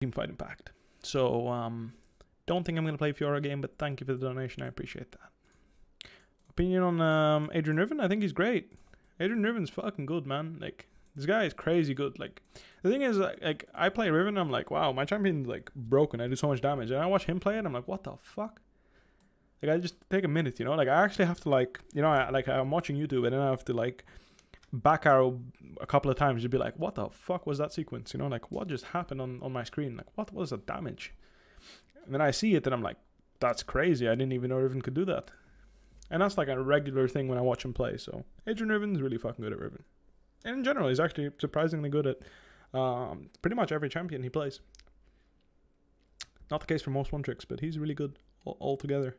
Team Fight Impact. So um, don't think I'm gonna play Fiora game, but thank you for the donation. I appreciate that. Opinion on um, Adrian Riven? I think he's great. Adrian Riven's fucking good, man. Like this guy is crazy good. Like the thing is, like, like I play Riven, I'm like, wow, my champion's like broken. I do so much damage, and I watch him play it. I'm like, what the fuck? Like I just take a minute, you know. Like I actually have to like, you know, I, like I'm watching YouTube, and then I have to like back arrow a couple of times you'd be like, what the fuck was that sequence? You know, like what just happened on on my screen? Like what was the damage? And then I see it, and I'm like, that's crazy. I didn't even know Riven could do that. And that's like a regular thing when I watch him play. So Adrian Riven's really fucking good at Riven. And in general, he's actually surprisingly good at um, pretty much every champion he plays. Not the case for most one tricks, but he's really good altogether.